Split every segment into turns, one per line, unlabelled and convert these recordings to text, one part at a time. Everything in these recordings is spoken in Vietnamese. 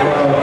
Well,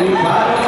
Obrigado.